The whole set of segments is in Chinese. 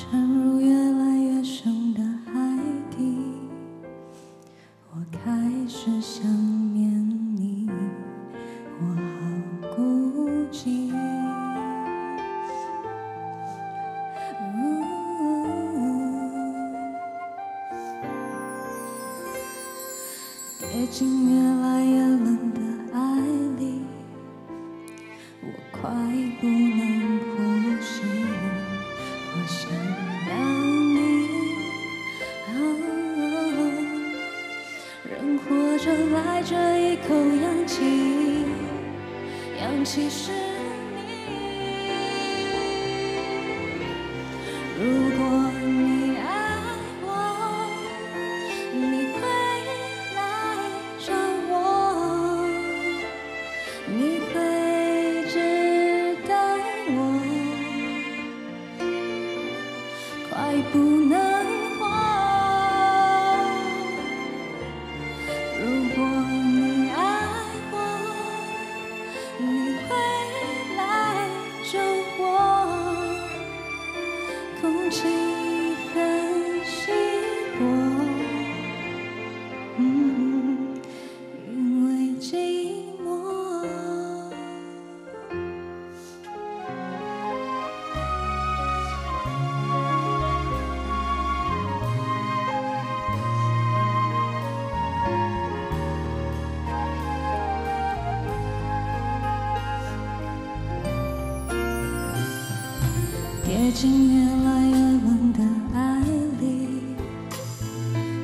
沉入越来越深的海底，我开始想念你，我好孤寂。跌进越来越冷的爱里，我快不能着赖着一口氧气，氧气是你。changing. 跌进越来越冷的爱里，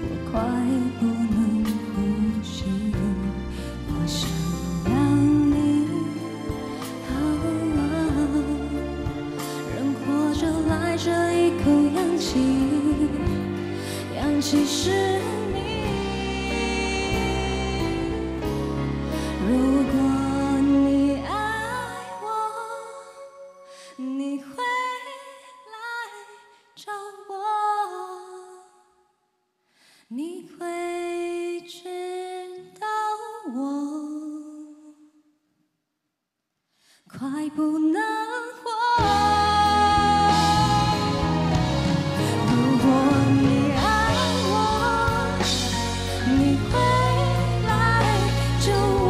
我快不能呼吸，我想要你。好吗人活着赖着一口氧气，氧气是找我，你会知道我快不能活。如果你爱我，你会来救我。